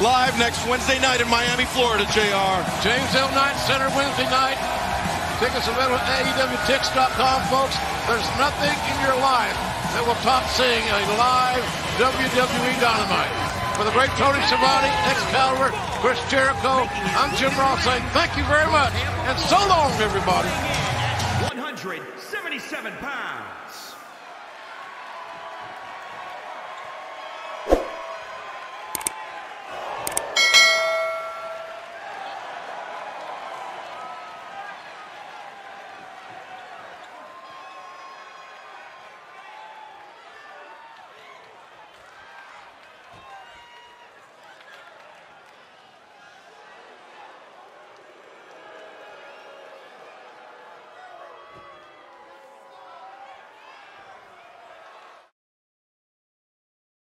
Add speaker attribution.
Speaker 1: live next Wednesday night in Miami, Florida, JR.
Speaker 2: James L. Knight Center Wednesday night. Tickets available at AEWTix.com, folks. There's nothing in your life that will top seeing a live WWE Dynamite. For the great Tony Schiavone, Excalibur, Chris Jericho, I'm Jim Ross saying thank you very much. And so long, everybody.
Speaker 3: 177 pounds.